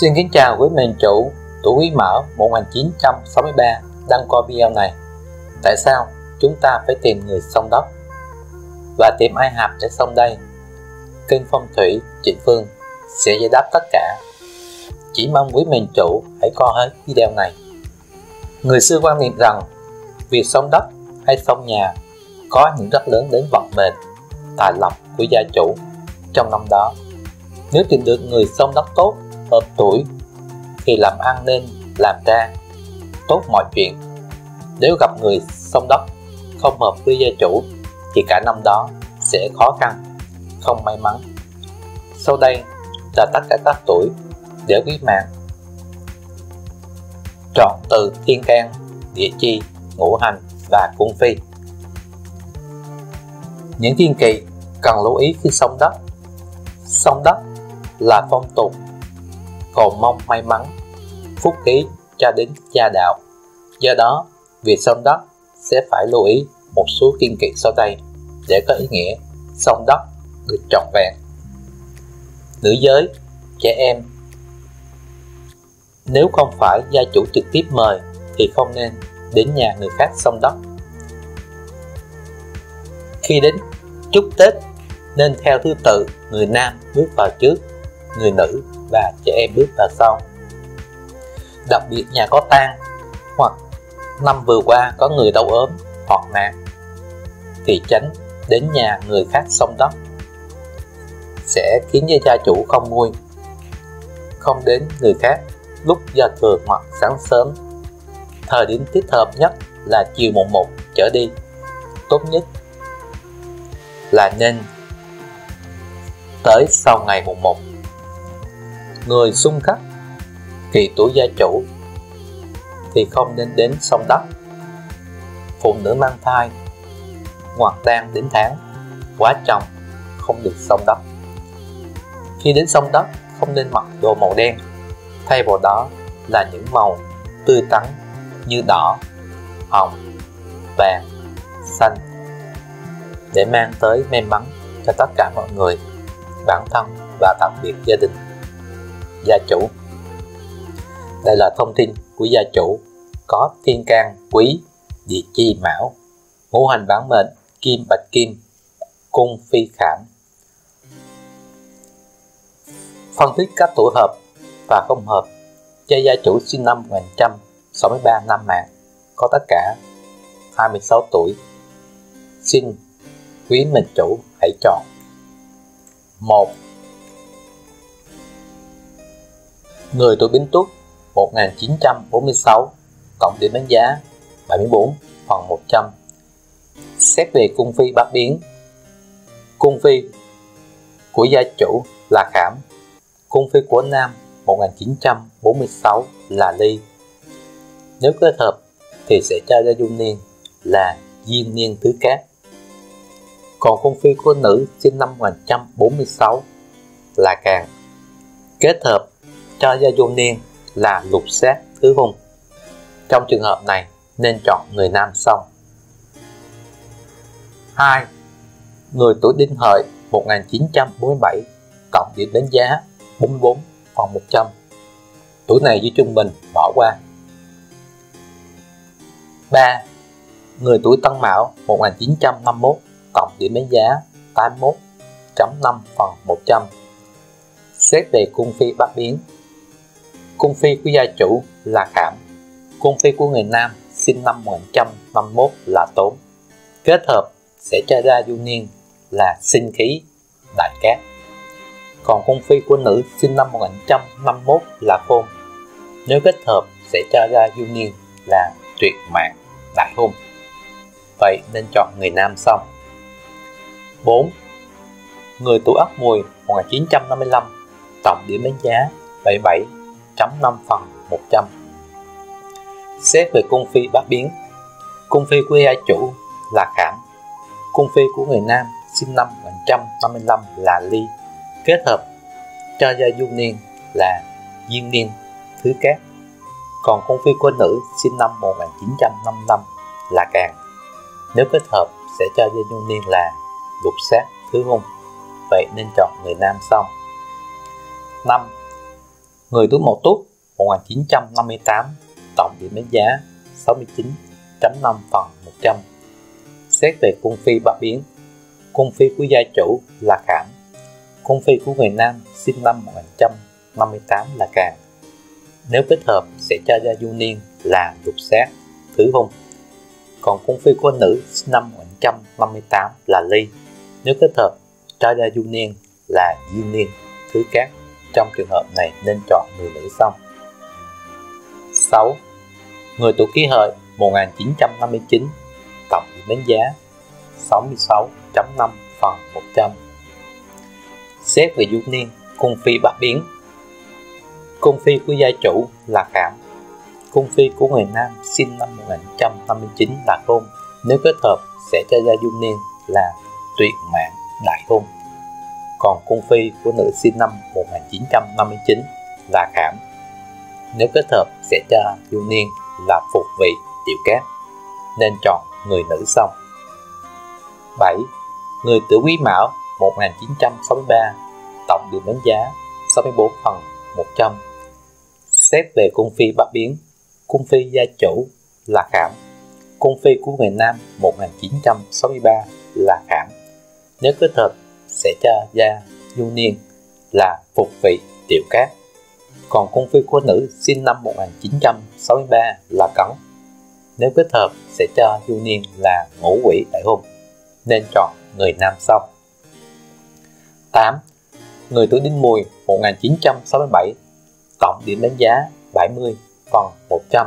Xin kính chào quý mệnh chủ tuổi quý mão 1963 đăng coi video này. Tại sao chúng ta phải tìm người sông đất và tìm ai hạp để sông đây? Kênh Phong Thủy Trịnh Phương sẽ giải đáp tất cả. Chỉ mong quý mệnh chủ hãy coi hết video này. Người xưa quan niệm rằng việc sông đất hay sông nhà có những rất lớn đến vận mệnh, tài lộc của gia chủ trong năm đó. Nếu tìm được người sông đất tốt, hợp tuổi thì làm ăn nên làm ra tốt mọi chuyện. Nếu gặp người sông đất không hợp với gia chủ thì cả năm đó sẽ khó khăn, không may mắn. Sau đây là tất cả các tuổi để quý mạng chọn từ thiên can, địa chi, ngũ hành và cung phi. Những thiên kỳ cần lưu ý khi sông đất. Sông đất là phong tục, cầu mong may mắn, phúc khí cho đến gia đạo. Do đó, việc sông đất sẽ phải lưu ý một số kiên kỵ sau đây để có ý nghĩa sông đất được trọn vẹn. Nữ giới, trẻ em Nếu không phải gia chủ trực tiếp mời thì không nên đến nhà người khác sông đất. Khi đến chúc Tết nên theo thứ tự người nam bước vào trước, người nữ và trẻ em bước vào sau. Đặc biệt nhà có tang hoặc năm vừa qua có người đau ốm hoặc nạn thì tránh đến nhà người khác xông đất sẽ khiến cho gia chủ không vui không đến người khác lúc giờ thường hoặc sáng sớm. Thời điểm thích hợp nhất là chiều mùng 1 trở đi. Tốt nhất là nên tới sau ngày mùng 1 người xung khắc, kỳ tuổi gia chủ, thì không nên đến sông đất phụ nữ mang thai hoặc đang đến tháng, quá chồng, không được sông đất khi đến sông đất không nên mặc đồ màu đen. Thay vào đó là những màu tươi tắn như đỏ, hồng, vàng, xanh để mang tới may mắn cho tất cả mọi người bản thân và tạm biệt gia đình. Gia chủ. Đây là thông tin của gia chủ. Có thiên can, quý địa chi mão. Ngũ hành bản mệnh, kim, bạch kim, cung, phi khảm. Phân tích các tổ hợp và không hợp. Cho gia chủ sinh năm 1963 năm mạng, có tất cả 26 tuổi. Xin quý mệnh chủ hãy chọn. 1 Người tuổi Bính Tuất 1946 cộng điểm đánh giá 74 phần 100 Xét về cung phi bát biến, Cung phi của gia chủ là Khảm, Cung phi của Nam 1946 là Ly. Nếu kết hợp thì sẽ cho ra dung niên là Diên niên thứ cát còn cung phi của nữ sinh năm 1946 là càng kết hợp cho gia dung niên là lục sát thứ hung trong trường hợp này, nên chọn người nam xong 2. Người tuổi đinh hợi 1947 cộng điểm đánh giá 44 phần 100 tuổi này với trung bình, bỏ qua 3. Người tuổi Tân Mão 1951 cộng điểm đánh giá 81.5 phần 100 xét về cung phi bát biến cung phi của gia chủ là cảm cung phi của người nam sinh năm 1951 là tốn. Kết hợp sẽ cho ra du niên là sinh khí, đại cát. Còn cung phi của nữ sinh năm 1951 là khôn. Nếu kết hợp sẽ cho ra du niên là tuyệt mạng, đại hôn. Vậy nên chọn người nam xong. 4. Người tuổi Ất Mùi 1955 Tổng điểm đánh giá 77.5 phần 100 Xét về cung phi bát biến, Cung phi của gia chủ là Khảm, Cung phi của người nam sinh năm 1955 là Ly, Kết hợp cho gia du niên là diên niên, Thứ Cát Còn cung phi của nữ sinh năm 1955 là Càng, Nếu kết hợp sẽ cho gia du niên là lục sát thứ hung. Vậy nên chọn người nam xong 5. Người tuổi Mậu Tuất 1958 tổng điểm đánh giá 69.5 phần 100 Xét về cung phi ba biến Cung phi của gia chủ là Khảm Cung phi của người nam sinh năm 1958 là Càng Nếu kết hợp sẽ cho ra du niên là lục sát, thứ hung. Còn cung phi của nữ sinh năm 1958 là Ly. Nếu kết hợp Trada ra du niên là di niên, thứ cát trong trường hợp này nên chọn người nữ xong 6. Người tuổi kỷ hợi 1959 Tổng điểm đánh giá 66.5 phần 100 Xét về du niên Cung phi bát biến. Cung phi của gia chủ là Khảm. Cung phi của người nam sinh năm 1959 là Khôn. Nếu kết hợp sẽ cho ra du niên là Tuyệt mạng đại hôn còn cung phi của nữ sinh năm 1959 là Khảm. Nếu kết hợp sẽ cho du niên là phục vị tiểu cát, nên chọn người nữ xong. 7. Người tử quý mão 1963 tổng điểm đánh giá 64 phần 100 Xét về cung phi bát biến Cung phi gia chủ là Khảm Cung phi của người nam 1963 là Khảm nếu kết hợp sẽ cho gia du niên là phục vị tiểu cát. Còn cung phi của nữ sinh năm 1963 là cấn nếu kết hợp sẽ cho du niên là ngũ quỷ đại hùng, nên chọn người nam sau. 8. Người tuổi đinh mùi 1967 tổng điểm đánh giá 70 phần 100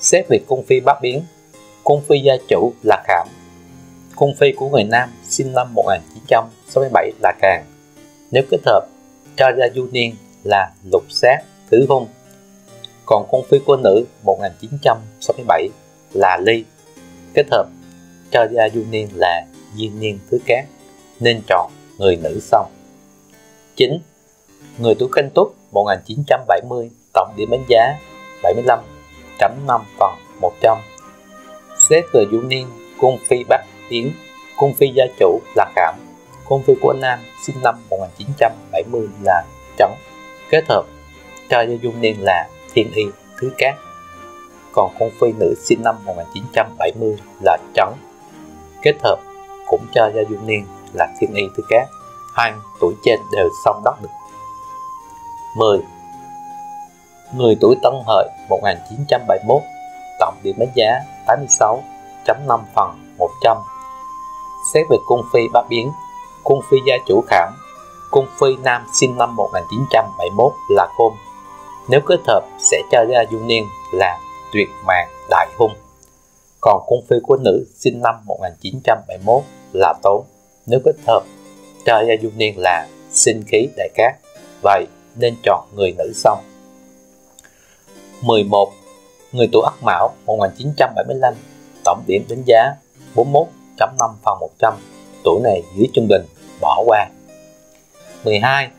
Xét về cung phi bát biến, Cung phi gia chủ là Khảm. Cung phi của người nam sinh năm 1967 là Càng. Nếu kết hợp cho ra du niên là lục sát thứ hung. Còn cung phi của nữ 1967 là Ly. Kết hợp cho ra du niên là diên niên thứ cát, nên chọn người nữ xong. 9. Người tuổi canh tuất 1970 tổng điểm đánh giá 75.5 phần 100 Xét về du niên cung phi bắc tiếng cung phi gia chủ là Khảm cung phi của Nam sinh năm 1970 là Trấn, kết hợp cho gia dung niên là Thiên Y Thứ Cát. Còn cung phi nữ sinh năm 1970 là Trấn, kết hợp cũng cho gia dung niên là Thiên Y Thứ Cát. Hai tuổi trên đều xong đắc được. 10. Người tuổi Tân Hợi 1971 tổng điểm đánh giá 86.5 phần 100 Xét về cung phi bát biến, cung phi gia chủ khảm, cung phi nam sinh năm 1971 là khôn. Nếu kết hợp sẽ cho ra du niên là tuyệt mạng đại hung. Còn cung phi của nữ sinh năm 1971 là tốn. Nếu kết hợp cho ra du niên là sinh khí đại cát. Vậy nên chọn người nữ xong. 11. Người tuổi Ất Mão 1975 tổng điểm đánh giá 41 1.5 phần 100 tuổi này dưới trung bình, bỏ qua. 12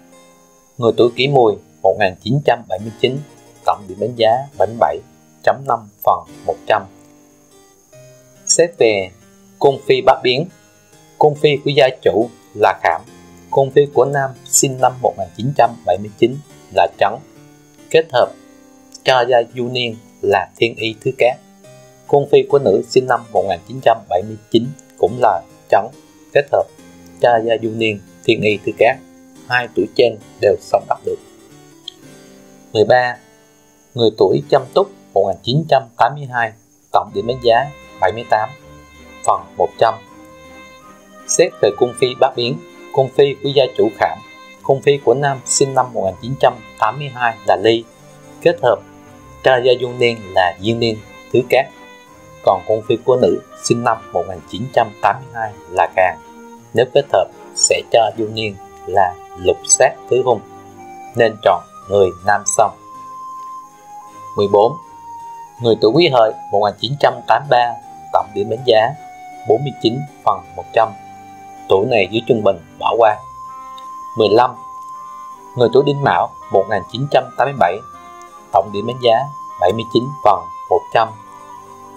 người tuổi kỷ mùi 1979 tổng điểm đánh giá 77.5 phần 100 xét về cung phi bát biến, cung phi của gia chủ là khảm, cung phi của nam sinh năm 1979 là trắng kết hợp cho gia du niên là thiên y thứ cát, cung phi của nữ sinh năm 1979 cũng là trắng, kết hợp cha gia du niên, thiên y thư cát. Hai tuổi trên đều xong bắt được. 13. Người tuổi chăm túc 1982 tổng điểm đánh giá 78 phần 100 Xét về cung phi bác biến, cung phi của gia chủ khảm, cung phi của nam sinh năm 1982 là ly, kết hợp cha gia dung niên là diên niên, thứ cát còn con phi của nữ sinh năm 1982 là càng. Nếu kết hợp, sẽ cho du niên là lục sát thứ hung, nên chọn người nam song. 14 người tuổi quý hợi 1983 tổng điểm đánh giá 49 phần 100 tuổi này dưới trung bình, bỏ qua. 15 người tuổi đinh mão 1987 tổng điểm đánh giá 79 phần 100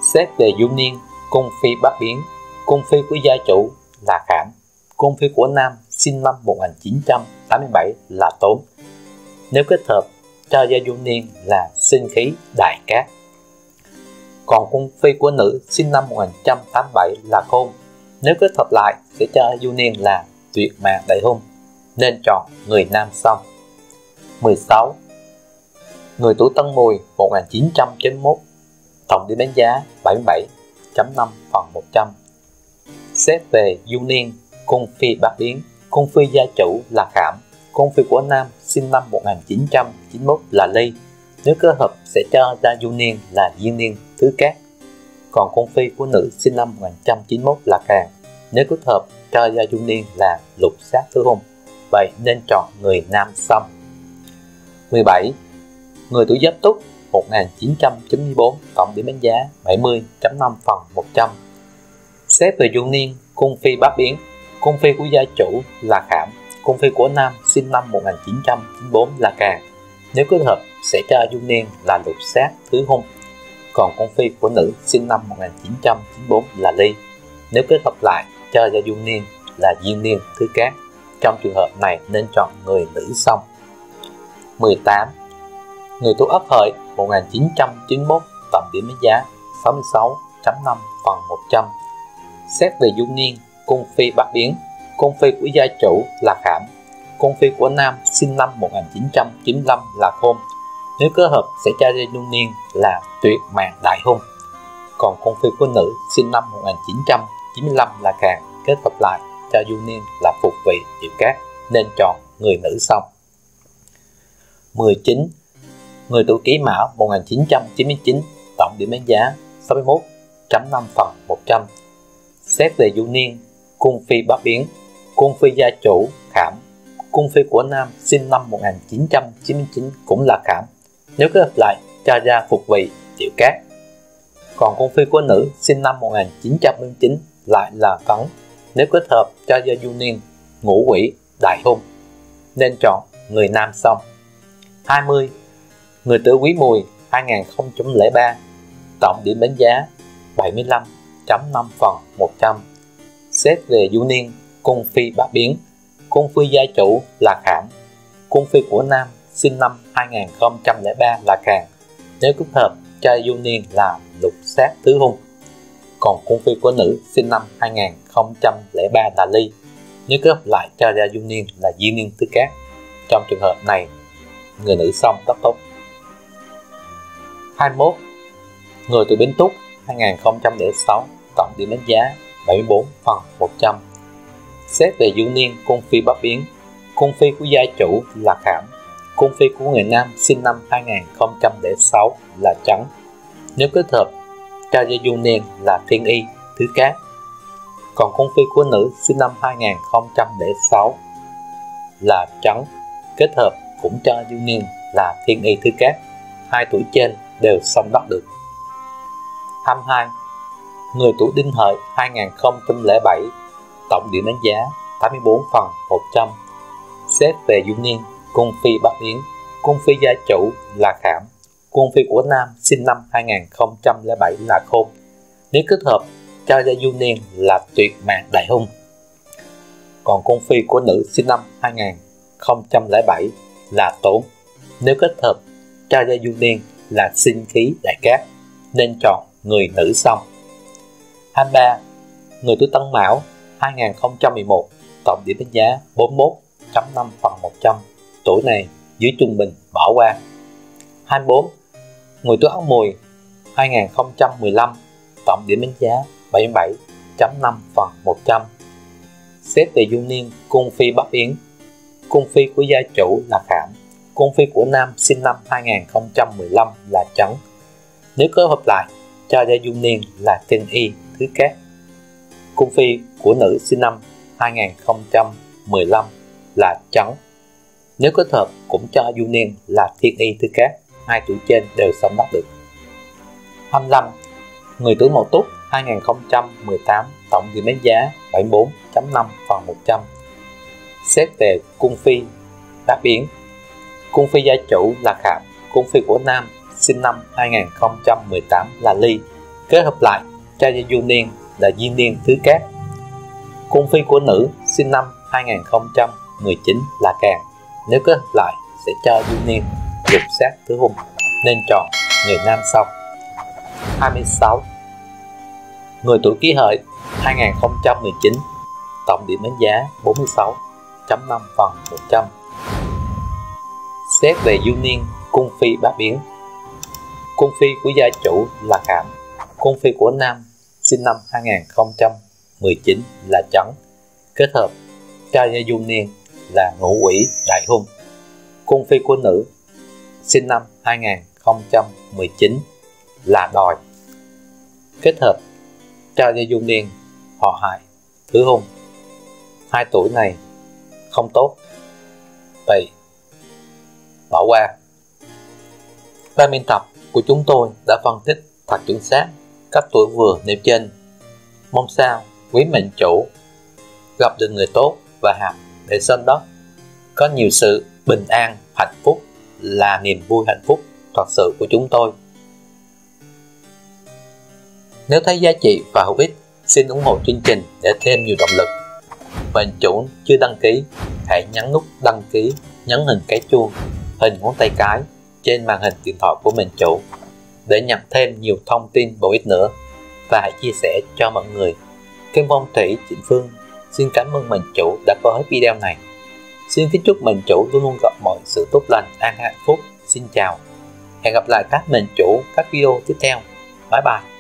xét về du niên cung phi bát biến cung phi của gia chủ là khảm cung phi của nam sinh năm 1987 là Tốn. Nếu kết hợp cho gia du niên là sinh khí Đại Cát. Còn cung phi của nữ sinh năm 1987 là Khôn. Nếu kết hợp lại sẽ cho du niên là Tuyệt Mạng Đại Hung, nên chọn người nam xong. 16. Người tuổi Tân Mùi 1991 Tổng điểm đánh giá 77.5 phần 100 Xét về du niên, cung phi bát biến, cung phi gia chủ là Khảm, cung phi của Nam sinh năm 1991 là Ly, nếu kết hợp sẽ cho ra du niên là Diên niên thứ cát. Còn cung phi của nữ sinh năm 1991 là Càng, nếu kết hợp cho ra du niên là Lục sát thứ hung. Vậy nên chọn người nam xong. 17. Người tuổi Giáp túc 1994 tổng điểm đánh giá 70.5 phần 100 Xét về du niên, cung phi bát biến, cung phi của gia chủ là Khảm, cung phi của nam sinh năm 1994 là Càng. Nếu kết hợp sẽ cho du niên là lục sát thứ hung. Còn cung phi của nữ sinh năm 1994 là Ly. Nếu kết hợp lại cho gia du niên là diên niên thứ cát. Trong trường hợp này nên chọn người nữ xong. 18. Người tuổi Ất Hợi 1991 tổng điểm đánh giá 66.5 phần 100 Xét về dung niên, cung phi bát biến, cung phi của gia chủ là Khảm, cung phi của nam sinh năm 1995 là Khôn. Nếu kết hợp sẽ cho ra dung niên là tuyệt mạng đại hung. Còn cung phi của nữ sinh năm 1995 là Càng, kết hợp lại cho dung niên là phục vị diệu cát, nên chọn người nữ xong. 19. Người tuổi kỷ mão 1999, tổng điểm đánh giá 61.5 phần 100 Xét về du niên, cung phi bát biến, cung phi gia chủ, khảm, cung phi của nam sinh năm 1999 cũng là khảm. Nếu kết hợp lại, cha ra phục vị, tiểu cát. Còn cung phi của nữ sinh năm 1999 lại là phấn Nếu kết hợp cho ra du niên, ngũ quỷ, đại hung. Nên chọn người nam xong. 20. Người tử quý mùi 2003 Tổng điểm đánh giá 75.5 phần 100 Xét về du niên, cung phi bạc biến Cung phi gia chủ là Khảm Cung phi của Nam sinh năm 2003 là Càng Nếu kết hợp cho du niên là lục sát tứ hung Còn cung phi của nữ sinh năm 2003 là Ly. Nếu kết hợp lại cho ra du niên là di niên tứ cát Trong trường hợp này, người nữ xong rất tốt. 21. Người tuổi Bính Túc 2006 tổng điểm đánh giá 74 phần 100 Xét về du niên, cung phi bất biến Cung phi của gia chủ là Khảm, Cung phi của người nam sinh năm 2006 là Trắng Nếu kết hợp cho gia du niên là Thiên Y, thứ cát. Còn cung phi của nữ sinh năm 2006 là Trắng Kết hợp cũng cho du niên là Thiên Y, thứ cát. Hai tuổi trên đều xong đắc được. 22. Người tuổi đinh hợi 2007 Tổng điểm đánh giá 84 phần 100 Xét về du niên Cung phi bát yến, Cung phi gia chủ là khảm Cung phi của nam sinh năm 2007 là khôn. Nếu kết hợp cho gia du niên là tuyệt mạng đại hung. Còn cung phi của nữ sinh năm 2007 là tốn. Nếu kết hợp cho gia du niên là sinh khí đại cát, nên chọn người nữ xong 23. Người tuổi Tân Mão 2011 tổng điểm đánh giá 41.5 phần 100 tuổi này dưới trung bình bỏ qua 24. Người tuổi Ất Mùi 2015 tổng điểm đánh giá 77.5 phần 100 Xét về du niên cung phi Bắc Yến, Cung phi của gia chủ là Khảm Cung phi của Nam sinh năm 2015 là Trắng. Nếu kết hợp lại cho gia dung niên là Thiên Y thứ cát Cung phi của nữ sinh năm 2015 là Trắng. Nếu kết hợp, cũng cho du niên là Thiên Y thứ cát Hai tuổi trên đều sống đắc được. 25 Người tuổi Mậu Tuất 2018 tổng điểm đánh giá 74.5 phần 100 Xét về cung phi đáp biến Cung phi gia chủ là Khảm, cung phi của Nam sinh năm 2018 là Ly, kết hợp lại cha gia du niên là Di niên thứ cát. Cung phi của nữ sinh năm 2019 là càng nếu kết hợp lại sẽ cho Union lục sát thứ hung nên chọn người nam sau. 26 Người tuổi kỷ hợi 2019 Tổng điểm đánh giá 46.5 phần 100 Xét về du niên, Cung Phi bát biến. Cung Phi của gia chủ là Khảm, Cung Phi của Nam sinh năm 2019 là Trấn, Kết hợp cha gia du niên là Ngũ Quỷ Đại Hung. Cung Phi của Nữ sinh năm 2019 là Đòi, Kết hợp cha gia Union họ hại thứ hung. Hai tuổi này không tốt vậy bỏ qua. Ban biên tập của chúng tôi đã phân tích thật chính xác các tuổi vừa nêu trên. Mong sao quý mệnh chủ gặp được người tốt và hạt để sân đất có nhiều sự bình an hạnh phúc là niềm vui hạnh phúc thật sự của chúng tôi. Nếu thấy giá trị và hữu ích xin ủng hộ chương trình để thêm nhiều động lực. Mệnh chủ chưa đăng ký, hãy nhấn nút đăng ký, nhấn hình cái chuông, hình ngón tay cái trên màn hình điện thoại của mình chủ để nhận thêm nhiều thông tin bổ ích nữa và hãy chia sẻ cho mọi người. Kim Phong Thủy Trịnh Phương xin cảm ơn mình chủ đã coi hết video này. Xin kính chúc mình chủ luôn luôn gặp mọi sự tốt lành, an hạnh phúc. Xin chào. Hẹn gặp lại các mình chủ các video tiếp theo. Bye bye.